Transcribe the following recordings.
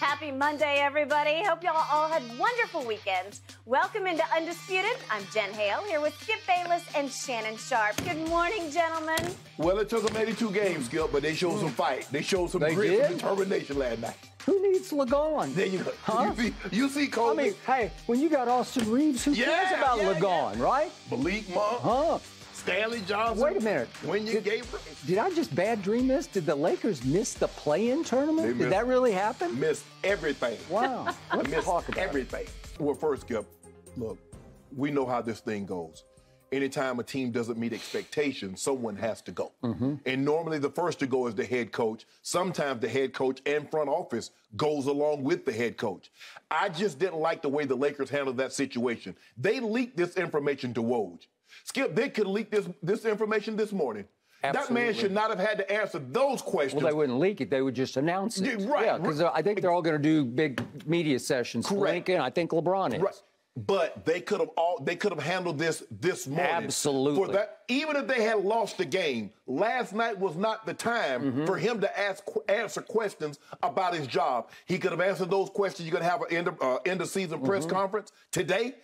Happy Monday, everybody. Hope y'all all had wonderful weekends. Welcome into Undisputed. I'm Jen Hale here with Skip Bayless and Shannon Sharpe. Good morning, gentlemen. Well, it took them 82 games, Skip, but they showed some hmm. fight. They showed some They grit did? and determination last night. Who needs Lagon? There you go. Huh? You see, you see I mean, hey, when you got Austin Reaves, who cares about yeah, Lagon, right? Malik Monk, Huh? Stanley Johnson. Wait a minute. When you Did- gave Did I just bad dream this? Did the Lakers miss the play-in tournament? They Did missed- that really happen? missed everything. Wow. Let's missed talk about it. everything. Well, first, Skip, look, we know how this thing goes. Anytime a team doesn't meet expectations, someone has to go. Mm-hmm. And normally the first to go is the head coach. Sometimes the head coach and front office goes along with the head coach. I just didn't like the way the Lakers handled that situation. They leaked this information to Woj. Skip, they could leak this, this information this morning. That man should not have had to answer those questions. Well, they wouldn't leak it. They would just announce it. Yeah, right. Yeah, because uh, I think they're all going to do big media sessions. Correct. Lincoln, I think LeBron is. Right. But they could have all they could have handled this this morning. Absolutely. For that, even if they had lost the game, last night was not the time Mm-hmm. for him to ask answer questions about his job. He could have answered those questions. You're gonna have an end of uh, end of season press Mm-hmm. conference today.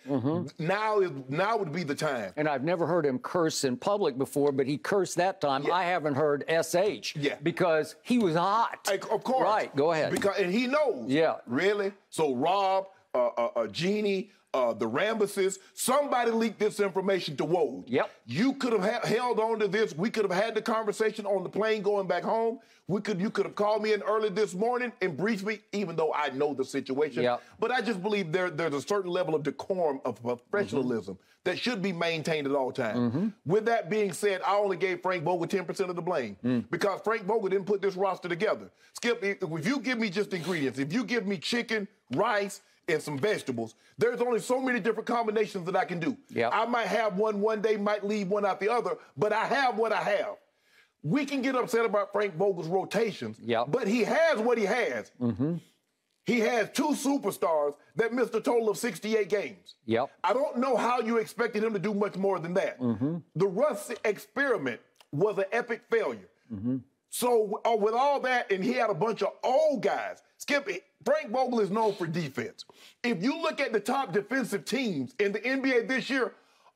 Now is now would be the time. And I've never heard him curse in public before, but he cursed that time. Yeah. I haven't heard SH. Yeah. Because he was hot. Like, of course. Right, go ahead. Because and he knows. Yeah. Really? So Rob, uh, uh, uh Jeanie, uh, the Rambises, somebody leaked this information to Woj. Yep. You could have ha- held on to this. We could have had the conversation on the plane going back home. We could. You could have called me in early this morning and briefed me, even though I know the situation. Yep. But I just believe there, there's a certain level of decorum, of professionalism that should be maintained at all times. With that being said, I only gave Frank Vogel 10% of the blame because Frank Vogel didn't put this roster together. Skip, if you give me just ingredients, if you give me chicken, rice, and some vegetables, there's only so many different combinations that I can do. Yep. I might have one one day, might leave one out the other, but I have what I have. We can get upset about Frank Vogel's rotations, Yep. but he has what he has. Mm-hmm. He has two superstars that missed a total of 68 games. Yep. I don't know how you expected him to do much more than that. Mm-hmm. The Russ experiment was an epic failure. Mm-hmm. So uh, with all that, and he had a bunch of old guys. Skip it. Frank Vogel is known for defense. If you look at the top defensive teams in the NBA this year,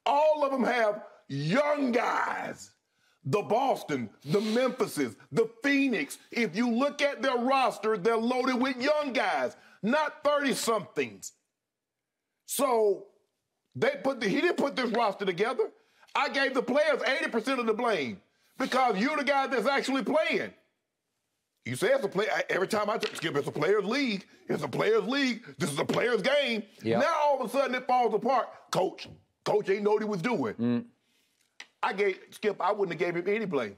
all of them have young guys. The Boston, the Memphises, the Phoenix. If you look at their roster, they're loaded with young guys, not 30 somethings. So they put the, he didn't put this roster together. I gave the players 80% of the blame because you're the guy that's actually playing. You say it's a play. Every time I skip, it's a players' league. It's a players' league. This is a players' game. Yeah. Now all of a sudden it falls apart. Coach, coach ain't know what he was doing. Mm. I gave Skip. I wouldn't have gave him any blame.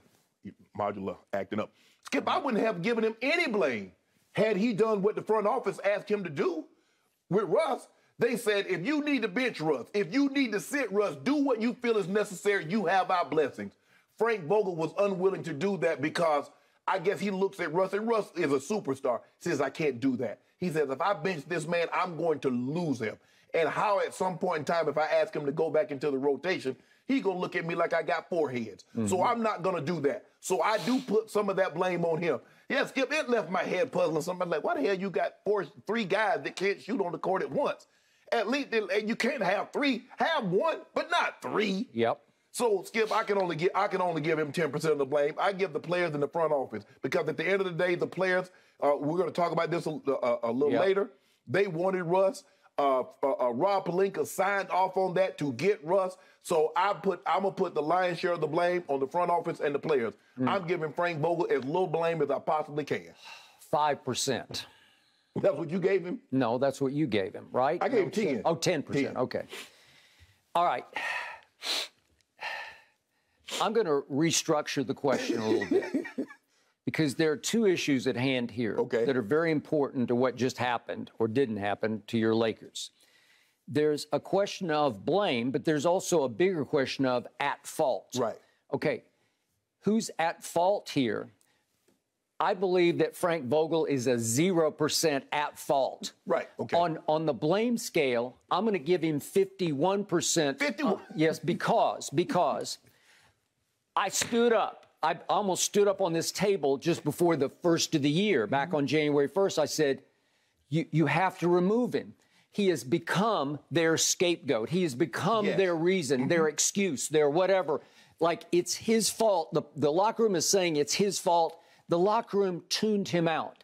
Modular acting up. Skip, I wouldn't have given him any blame had he done what the front office asked him to do with Russ. They said, if you need to bench Russ, if you need to sit Russ, do what you feel is necessary. You have our blessings. Frank Vogel was unwilling to do that because I guess he looks at Russ, and Russ is a superstar. Says, I can't do that. He says, if I bench this man, I'm going to lose him. And how at some point in time, if I ask him to go back into the rotation, he gonna look at me like I got four heads. So mm-hmm. I'm not gonna do that. So I do put some of that blame on him. Yeah, Skip, it left my head puzzling. Somebody like, why the hell you got four, three guys that can't shoot on the court at once? At least and you can't have three. Have one, but not three. Yep. So Skip, I can only give I can only give him ten percent of the blame. I give the players in the front office because at the end of the day, the players. Uh, we're going to talk about this a, a, a little Yep. later. They wanted Russ. Uh, uh, uh, Rob Pelinka signed off on that to get Russ. So I put I'm gonna put the lion's share of the blame on the front office and the players. I'm giving Frank Vogel as little blame as I possibly can. 5%. That's what you gave him. No, that's what you gave him, right? I gave him 10. Oh, 10%. 10. Okay. All right. I'm going to restructure the question a little bit because there are two issues at hand here Okay. that are very important to what just happened or didn't happen to your Lakers. There's a question of blame, but there's also a bigger question of at fault. Right. Okay. Who's at fault here? I believe that Frank Vogel is a 0% at fault. Right, okay. On on the blame scale, I'm going to give him 51%. 51? Uh, yes, because because I stood up. I almost stood up on this table just before the first of the year, back on January 1st. I said, you, you have to remove him. He has become their scapegoat. He has become Yes. their reason, their Mm-hmm. excuse, their whatever. Like it's his fault. The, the locker room is saying it's his fault. The locker room tuned him out.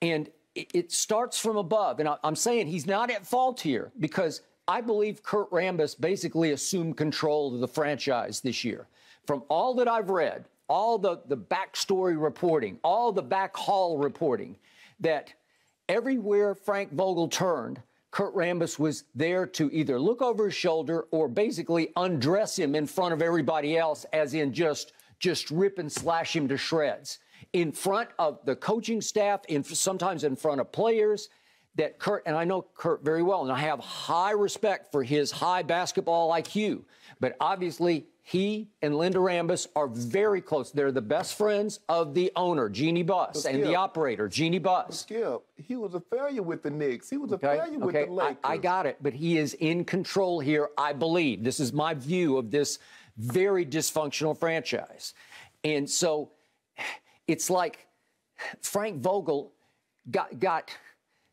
And it, it starts from above. And I, I'm saying he's not at fault here because I believe Kurt Rambis basically assumed control of the franchise this year. From all that I've read, all the, the backstory reporting, all the back hall reporting, that everywhere Frank Vogel turned, Kurt Rambis was there to either look over his shoulder or basically undress him in front of everybody else, as in just just rip and slash him to shreds in front of the coaching staff, in sometimes in front of players. That Kurt and I know Kurt very well, and I have high respect for his high basketball IQ. But obviously, he and Linda Rambis are very close. They're the best friends of the owner, Jeanie Buss, and the operator, Jeanie Buss. Skip, he was a failure with the Knicks. He was a Okay, failure with the Lakers. I, I got it, but he is in control here, I believe. This is my view of this very dysfunctional franchise. And so it's like Frank Vogel got, got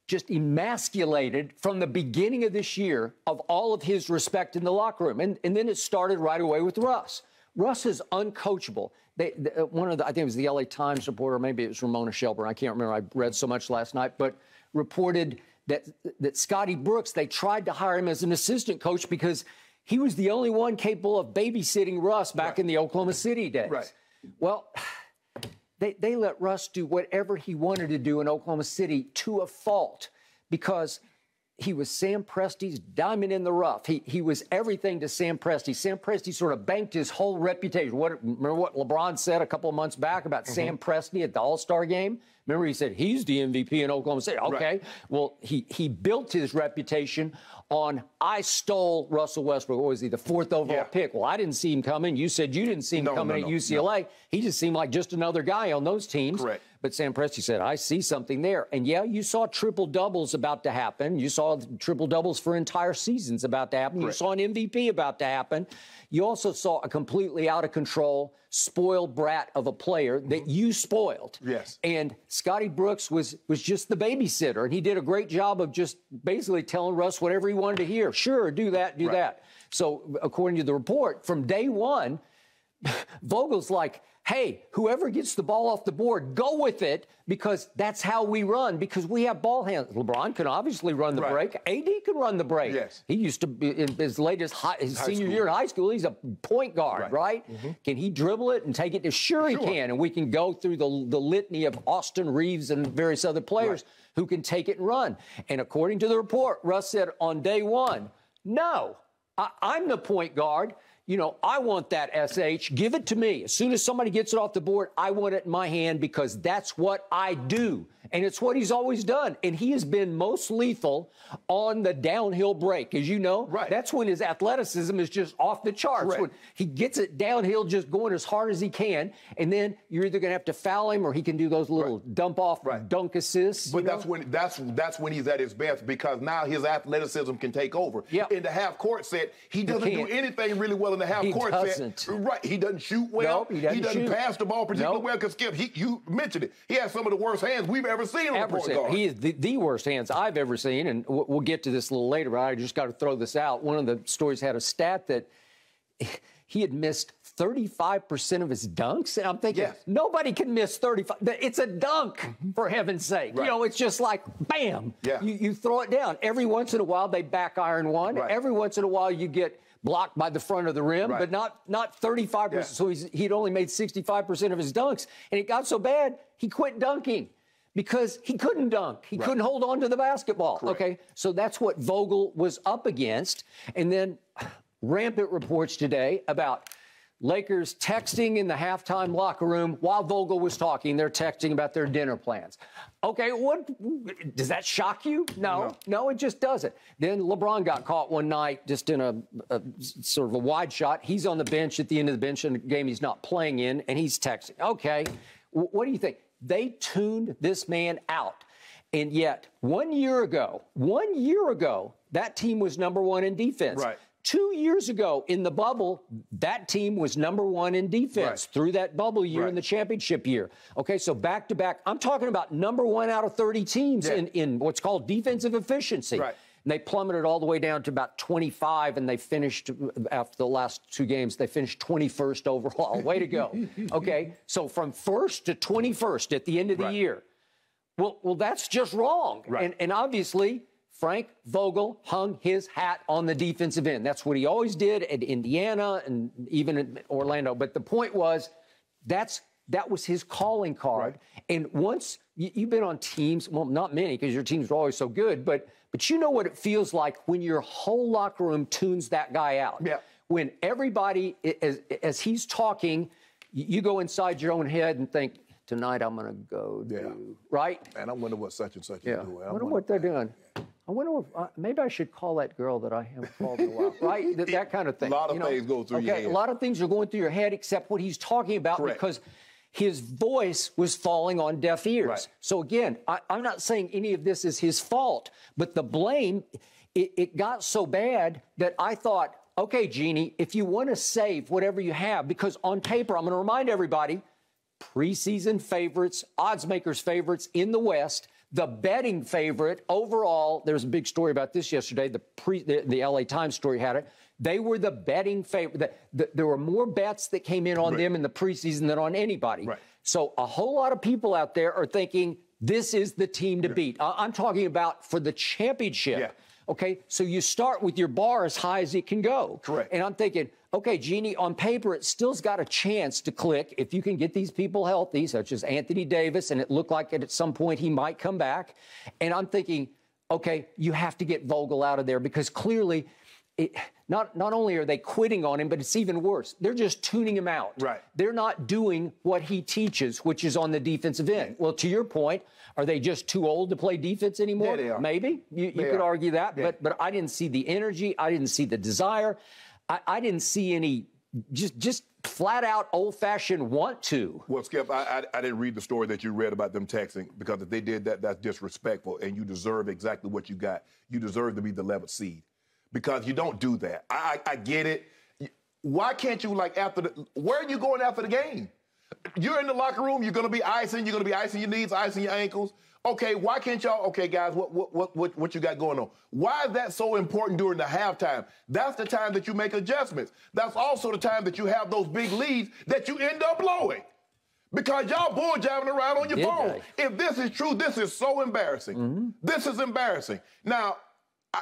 just emasculated from the beginning of this year of all of his respect in the locker room. And, and then it started right away with Russ. Russ is uncoachable. They, the, uh, one of the, I think it was the LA Times reporter, maybe it was Ramona Shelburne. I can't remember. I read so much last night, but reported that that Scotty Brooks. They tried to hire him as an assistant coach because he was the only one capable of babysitting Russ back in the Oklahoma City days. Right. Well, they, they let Russ do whatever he wanted to do in Oklahoma City to a fault because he was Sam Presti's diamond in the rough. He, he was everything to Sam Presti. Sam Presti sort of banked his whole reputation. What, remember what LeBron said a couple of months back about mm-hmm. Sam Presti at the All Star game? Remember, he said he's the MVP in Oklahoma City. Okay. Well, he, he built his reputation on I stole Russell Westbrook. What was he, the fourth overall Yeah. pick? Well, I didn't see him coming. You said you didn't see him No, coming no, at no, UCLA. He just seemed like just another guy on those teams. Correct. But Sam Presti said, I see something there. And yeah, you saw triple doubles about to happen. You saw triple doubles for entire seasons about to happen. You saw an MVP about to happen. You also saw a completely out of control, spoiled brat of a player that you spoiled. Mm-hmm. Yes. And Scotty Brooks was was just the babysitter, and he did a great job of just basically telling Russ whatever he wanted to hear. Sure, do that, do Right. that. So according to the report, from day one, Vogel's like, hey, whoever gets the ball off the board, go with it because that's how we run because we have ball hands. LeBron can obviously run the Right. break. AD can run the break. Yes. He used to be in his latest high, his High senior school. year in high school. He's a point guard, right? Right. Mm-hmm. Can he dribble it and take it to? Sure, he can. And we can go through the, the litany of Austin Reaves and various other players who can take it and run. And according to the report, Russ said on day one, no, I, I'm the point guard. You know, I want that SH. Give it to me. As soon as somebody gets it off the board, I want it in my hand because that's what I do. And it's what he's always done. And he has been most lethal on the downhill break. As you know, Right. that's when his athleticism is just off the charts. Right. When he gets it downhill, just going as hard as he can. And then you're either going to have to foul him or he can do those little dump off Right. dunk assists. But you know? that's when that's that's when he's at his best because now his athleticism can take over. Yep. In the half court set, he doesn't do anything really well in the half He court doesn't. set. Right. He doesn't shoot well. Nope, he doesn't shoot. pass the ball particularly Nope. well. Because Skip, he, you mentioned it. He has some of the worst hands we've ever seen on a ever point guard. He is the, the worst hands I've ever seen, and we'll, we'll get to this a little later. But I just got to throw this out. One of the stories had a stat that he had missed 35% of his dunks, and I'm thinking Yes. nobody can miss 35. It's a dunk, mm-hmm. for heaven's sake. You know, it's just like bam. Yeah. You, you throw it down. Every once in a while they back iron one. Right. Every once in a while you get blocked by the front of the rim, Right. but not not 35%. Yeah. So he's, he'd only made 65% of his dunks, and it got so bad he quit dunking because he couldn't dunk. He couldn't hold on to the basketball. Correct. Okay, so that's what Vogel was up against, and then rampant reports today about. Lakers texting in the halftime locker room while Vogel was talking. They're texting about their dinner plans. Okay, what does that shock you? No, no, it just doesn't. Then LeBron got caught one night just in a, a sort of a wide shot. He's on the bench at the end of the bench in a game he's not playing in, and he's texting. Okay, wh- what do you think? They tuned this man out. And yet, one year ago, one year ago, that team was number one in defense. Right. Two years ago in the bubble, that team was number one in defense Right. through that bubble year Right. in the championship year. Okay, so back to back, I'm talking about number one out of 30 teams Yeah. in, in what's called defensive efficiency. Right. And they plummeted all the way down to about 25, and they finished uh, after the last two games. They finished 21st overall. Way to go! Okay, so from first to 21st at the end of the Right. year. Well, well, that's just wrong. Right. And, and obviously, Frank Vogel hung his hat on the defensive end. That's what he always did at Indiana and even in Orlando. But the point was, that's that was his calling card. And once you, you've been on teams, well, not many because your teams are always so good, but but you know what it feels like when your whole locker room tunes that guy out. Yeah. When everybody, as, as he's talking, you go inside your own head and think, tonight I'm going to go Yeah. do right. And I wonder what such and such Yeah. is doing. I wonder what they're doing. I wonder if uh, maybe I should call that girl that I haven't called in a while, right? That, that kind of thing. A lot of you know? things go through okay, your head. a lot of things are going through your head, except what he's talking about, Correct. because his voice was falling on deaf ears. Right. So again, I, I'm not saying any of this is his fault, but the blame, it, it got so bad that I thought, okay, Jeanie, if you want to save whatever you have, because on paper, I'm going to remind everybody, preseason favorites, odds makers favorites in the West. The betting favorite overall, there was a big story about this yesterday. The pre, the, the LA Times story had it. They were the betting favorite. The, the, there were more bets that came in on Right. them in the preseason than on anybody. Right. So a whole lot of people out there are thinking this is the team to beat. I- I'm talking about for the championship. Yeah. Okay, so you start with your bar as high as it can go. Correct. And I'm thinking, okay, Jeanie, on paper, it still's got a chance to click if you can get these people healthy, such as Anthony Davis, and it looked like at some point he might come back. And I'm thinking, okay, you have to get Vogel out of there because clearly, it, not not only are they quitting on him, but it's even worse. They're just tuning him out. Right. They're not doing what he teaches, which is on the defensive end. Well, to your point, are they just too old to play defense anymore? Yeah. Maybe you, you could are. argue that, Yeah. but but I didn't see the energy. I didn't see the desire. I, I didn't see any just just flat out old fashioned want to. Well, Skip, I, I I didn't read the story that you read about them texting because if they did that, that's disrespectful, and you deserve exactly what you got. You deserve to be the 11th seed because you don't do that. I I, I get it. Why can't you like after the? Where are you going after the game? You're in the locker room. You're going to be icing. You're going to be icing your knees, icing your ankles. Okay, why can't y'all? Okay, guys, what what what what, what you got going on? Why is that so important during the halftime? That's the time that you make adjustments. That's also the time that you have those big leads that you end up blowing. Because y'all bull jabbing around on your Did phone. they? If this is true, this is so embarrassing. Mm-hmm. This is embarrassing. Now, I,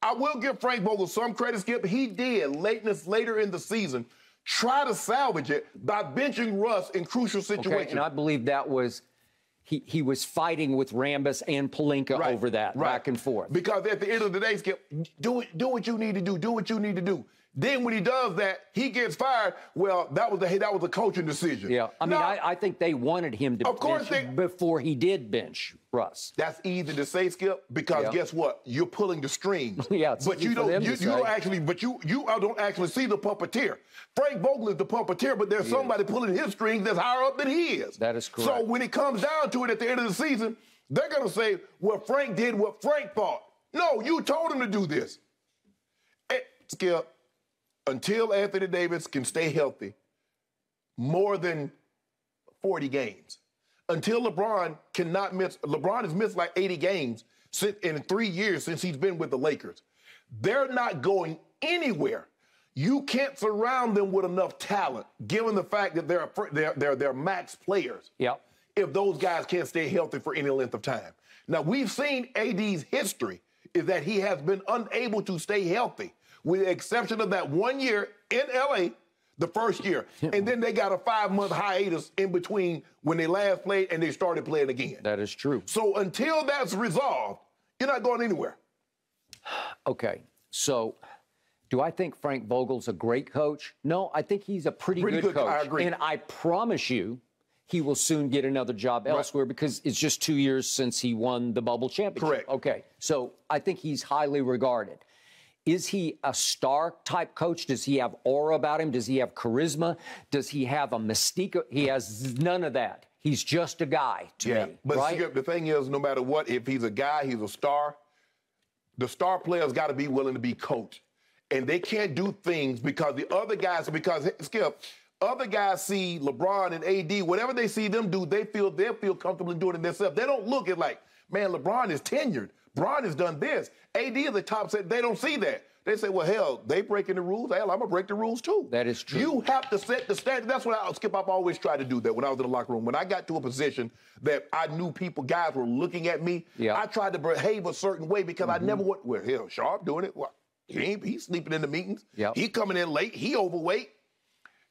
I will give Frank Vogel some credit, Skip. He did lateness later in the season try to salvage it by benching Russ in crucial Okay, situations. and I believe that was he he was fighting with Rambis and Pelinka Right, over that right. back and forth. Because at the end of the day, Skip, do it, do what you need to do. Do what you need to do. Then when he does that, he gets fired. Well, that was the that was a coaching decision. Yeah, I mean, Now, I, I think they wanted him to Of course bench they- before he did bench Russ. That's easy to say, Skip, because Yeah. guess what? You're pulling the strings. Yeah, but you don't. You, you don't actually. But you you don't actually see the puppeteer. Frank Vogel is the puppeteer, but there's somebody pulling his strings that's higher up than he is. That is correct. So when it comes down to it at the end of the season, they're gonna say, "Well, Frank did what Frank thought." No, you told him to do this. Eh, Skip, until Anthony Davis can stay healthy, more than 40 games. Until LeBron cannot miss, LeBron has missed like 80 games in three years since he's been with the Lakers. They're not going anywhere. You can't surround them with enough talent, given the fact that they're they're they're, they're max players. Yep. If those guys can't stay healthy for any length of time. Now we've seen AD's history is that he has been unable to stay healthy, with the exception of that one year in LA, the first year, and then they got a five month hiatus in between when they last played and they started playing again. That is true. So until that's resolved, you're not going anywhere. Okay, so do I think Frank Vogel's a great coach? No, I think he's a pretty, Pretty good, good, coach. I agree. And I promise you, he will soon get another job elsewhere because it's just two years since he won the bubble championship. Correct. Okay, so I think he's highly regarded. Is he a star type coach? Does he have aura about him? Does he have charisma? Does he have a mystique? He has none of that. He's just a guy to me. But right? Skip, the thing is, no matter what, if he's a guy, he's a star. The star player's got to be willing to be coached. and they can't do things because the other guys, because Skip, other guys see LeBron and AD, whatever they see them do, they feel they feel comfortable in doing it themselves. They don't look at like, man, LeBron is tenured. Bron has done this. AD is the top said They don't see that. They say, well, hell, they breaking the rules. Hell, I'm gonna break the rules too. That is true. You have to set the standard. That's what I skip. I've always tried to do that when I was in the locker room. When I got to a position that I knew people, guys were looking at me, Yeah. I tried to behave a certain way because I never mm-hmm. went. Well, hell, Sharpe doing it. Well, he ain't. He's sleeping in the meetings. Yep. He coming in late. He overweight.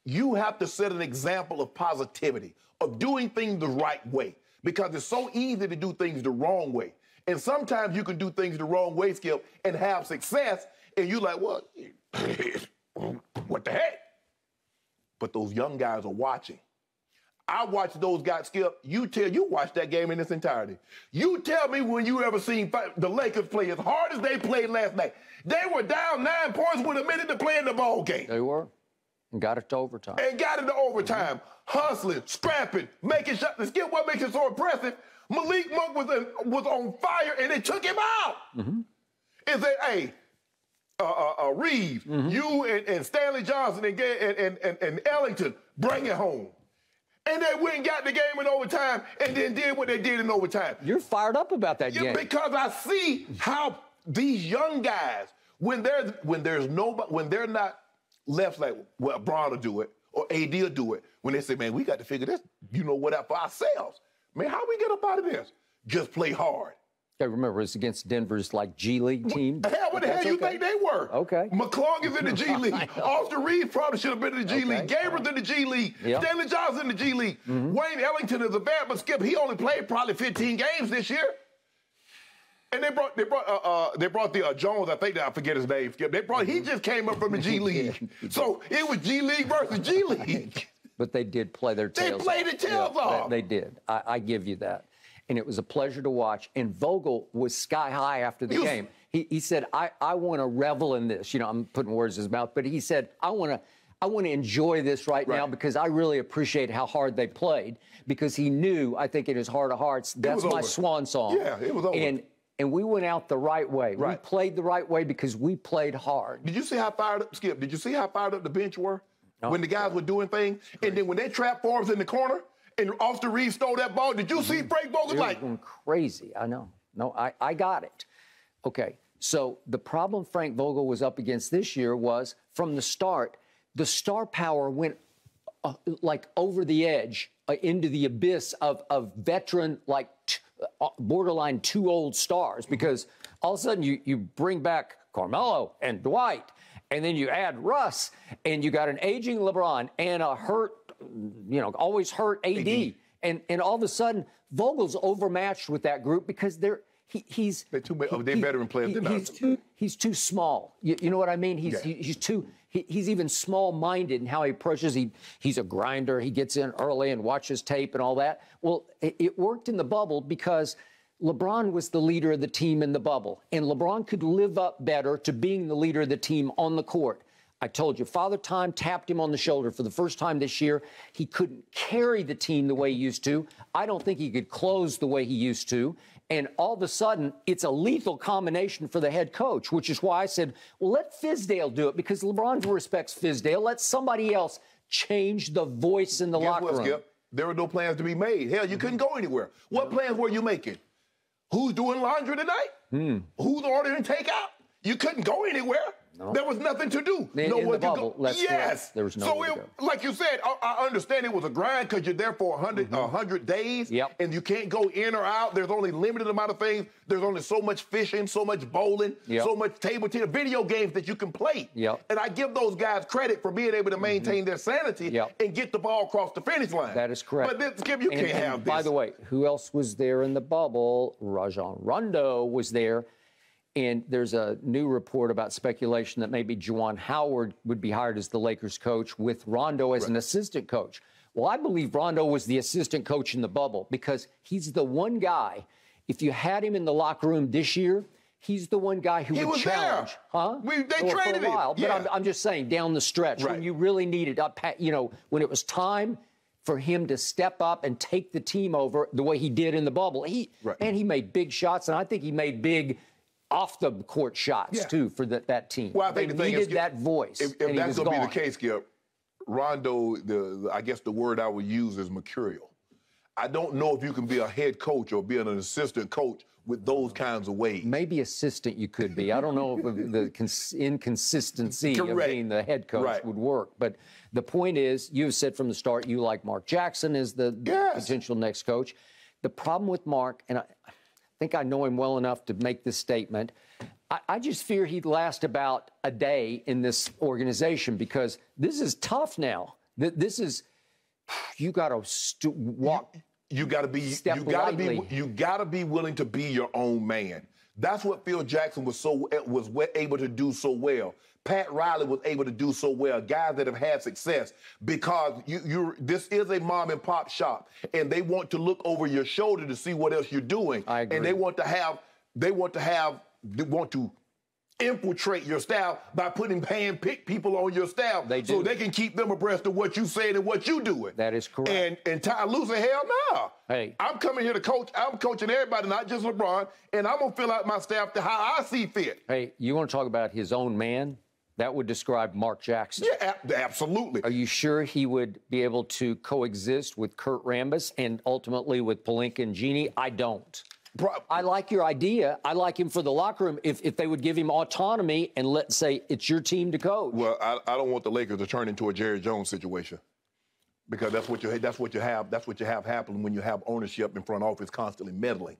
You have to set an example of positivity, of doing things the right way, because it's so easy to do things the wrong way. And sometimes you can do things the wrong way, Skip, and have success, and you're like, well, what the heck? But those young guys are watching. I watched those guys, Skip. You tell you watched that game in its entirety. You tell me when you ever seen the Lakers play as hard as they played last night. They were down nine points with a minute to play in the ball game They were. And got it to overtime. and got it to overtime, mm-hmm. hustling, scrapping, making shots. Skip what makes it so impressive. Malik Monk was in, was on fire and they took him out. Is that hey, uh, uh, uh, Reaves, you and, and Stanley Johnson and, and, and, and, and Ellington, bring it home. And they went and got the game in overtime and then did what they did in overtime. You're fired up about that Yeah, game. because I see how these young guys, when there's when there's nobody, when they're not left like, well, Bron will do it or AD will do it. When they say, man, we got to figure this, you know what, out for ourselves. Man, how we get up out of this? Just play hard. I remember it's against Denver's like G League team. Hell, what the hell you okay. think they were? Okay. McClung is in the G League. Austin Reaves probably should have been in the G Okay. League. Gabriel's in the G League. Mm-hmm. Stanley Johnson in the G League. Wayne Ellington is a bad but Skip, he only played probably 15 games this year. And they brought they brought uh, uh, they brought the uh, Jones. I think that I forget his name. Skip. They brought he just came up from the G League, so it was G League versus G League. But they did play their tails. They played off. their tails Yeah, off. They, they did. I, I give you that. And it was a pleasure to watch. And Vogel was sky high after the He was- game. He, he said, I, I want to revel in this. You know, I'm putting words in his mouth, but he said, I want to. I want to enjoy this right, now because I really appreciate how hard they played. Because he knew, I think, in his heart of hearts, that's my swan song. Yeah, it was over. And and we went out the right way. We played the right way because we played hard. Did you see how fired up Skip? Did you see how fired up the bench were Oh, when the guys were doing things? And then when they trapped Forbes in the corner and Austin Reed stole that ball, did you see Frank Vogel like? going crazy. I know. No, I, I got it. Okay. So the problem Frank Vogel was up against this year was from the start, the star power went uh, like over the edge uh, into the abyss of, of veteran, like t- uh, borderline two old stars because all of a sudden you, you bring back Carmelo and Dwight, and then you add Russ, and you got an aging LeBron and a hurt, you know, always hurt AD. And, and all of a sudden, Vogel's overmatched with that group because they're he, he's They're too oh, they're veteran players than he's us. too he's too small. You, you know what I mean? He's Yeah. he, he's too he, he's even small-minded in how he approaches. He he's a grinder. He gets in early and watches tape and all that. Well, it, it worked in the bubble because LeBron was the leader of the team in the bubble, and LeBron could live up better to being the leader of the team on the court. I told you, Father Time tapped him on the shoulder for the first time this year. He couldn't carry the team the way he used to. I don't think he could close the way he used to. And all of a sudden, it's a lethal combination for the head coach, which is why I said, well, let Fizdale do it because LeBron respects Fizdale. Let somebody else change the voice in the Guess locker what, room. Skip? There were no plans to be made. Hell, you couldn't mm-hmm. go anywhere. What mm-hmm. plans were you making? Who's doing laundry tonight? Hmm. Who's ordering takeout? You couldn't go anywhere. There was nothing to do. In- no in one the to bubble, go. yes. correct. There was so nowhere to it, like you said, I, I understand it was a grind because you're there for 100, a 100 days. Mm-hmm. Yep. And you can't go in or out. There's only limited amount of things. There's only so much fishing, so much bowling, Yep. so much table tennis, video games that you can play. Yep. And I give those guys credit for being able to maintain their sanity Mm-hmm. Yep. and get the ball across the finish line. That is correct. But this, Skip, you And- can't and have this. By the way, who else was there in the bubble? Rajon Rondo was there. And there's a new report about speculation that maybe Juwan Howard would be hired as the Lakers coach with Rondo as an assistant coach. Well, I believe Rondo was the assistant coach in the bubble because he's the one guy, if you had him in the locker room this year, he's the one guy who He would was there. challenge. Huh? We- they Well, traded for a him. while. But I'm, I'm just saying, down the stretch, Right. when you really needed, up, you know, when it was time for him to step up and take the team over the way he did in the bubble. He Right. and he made big shots, and I think he made big off the court shots Yeah. too for that that team. Well, I think they the thing needed is, that voice. If, if that's going to be the case, Skip, Rondo, the, the I guess the word I would use is mercurial. I don't know if you can be a head coach or be an assistant coach with those kinds of ways. Maybe assistant you could be. I don't know if the cons- inconsistency of being the head coach Right. would work. But the point is, you've said from the start you like Mark Jackson as the the Yes. potential next coach. The problem with Mark, and I think I know him well enough to make this statement. I, I just fear he'd last about a day in this organization because this is tough now. Th- This is you got to st- walk. You got to be you got to be you got to be willing to be your own man. That's what Phil Jackson was so was able to do so well. Pat Riley was able to do so well. Guys that have had success because you you this is a mom and pop shop, and they want to look over your shoulder to see what else you're doing. I agree. And they want to have they want to have they want to infiltrate your staff by putting hand pick people on your staff They so they can keep them abreast of what you saying and what you doing. That is correct. And and Ty Lue said, hell no. Hey. I'm coming here to coach. I'm coaching everybody, not just LeBron, and I'm gonna fill out my staff to how I see fit. Hey, you want to talk about his own man? That would describe Mark Jackson. Yeah, ab- absolutely. Are you sure he would be able to coexist with Kurt Rambis and ultimately with Pelinka and Jeanie? I don't. Pro- I like your idea. I like him for the locker room if, if they would give him autonomy and let's say it's your team to coach. well, I, I don't want the Lakers to turn into a Jerry Jones situation. Because that's what you that's what you have that's what you have happening when you have ownership in front office constantly meddling.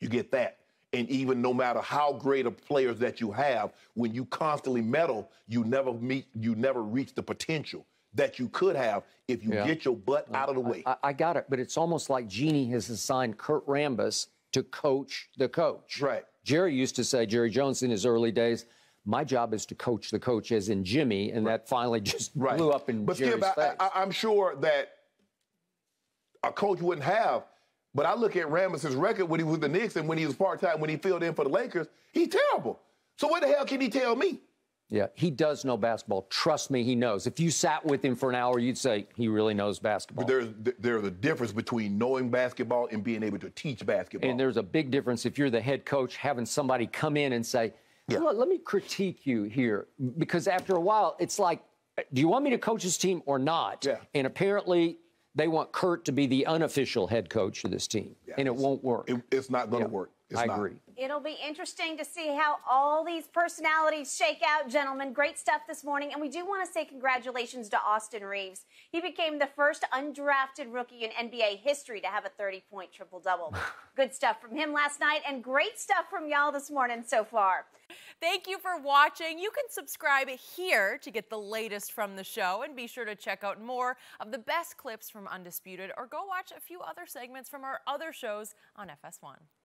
You get that. And even no matter how great of players that you have, when you constantly meddle, you never meet you never reach the potential that you could have if you Yeah. get your butt out of the way. I, I got it, but it's almost like Jeanie has assigned Kurt Rambis to coach the coach. Right. Jerry used to say, Jerry Jones in his early days, my job is to coach the coach, as in Jimmy, and that finally just Right. blew up in but Jerry's Skip, face. I, I, I'm sure that a coach wouldn't have. But I look at Rambis's record when he was with the Knicks and when he was part time, when he filled in for the Lakers, he's terrible. So what the hell can he tell me? Yeah, he does know basketball. Trust me, he knows. If you sat with him for an hour, you'd say he really knows basketball. There's there's a difference between knowing basketball and being able to teach basketball. and there's a big difference if you're the head coach having somebody come in and say, Yeah. "Look, let me critique you here. Because after a while, it's like, do you want me to coach this team or not? Yeah. And apparently, they want Kurt to be the unofficial head coach of this team, and it won't work. It- it's not going to Yeah, work. It's I not. agree. It'll be interesting to see how all these personalities shake out, gentlemen. Great stuff this morning. And we do want to say congratulations to Austin Reaves. He became the first undrafted rookie in NBA history to have a 30 point triple double. Good stuff from him last night, and great stuff from y'all this morning so far. Thank you for watching. You can subscribe here to get the latest from the show and be sure to check out more of the best clips from Undisputed or go watch a few other segments from our other shows on FS1.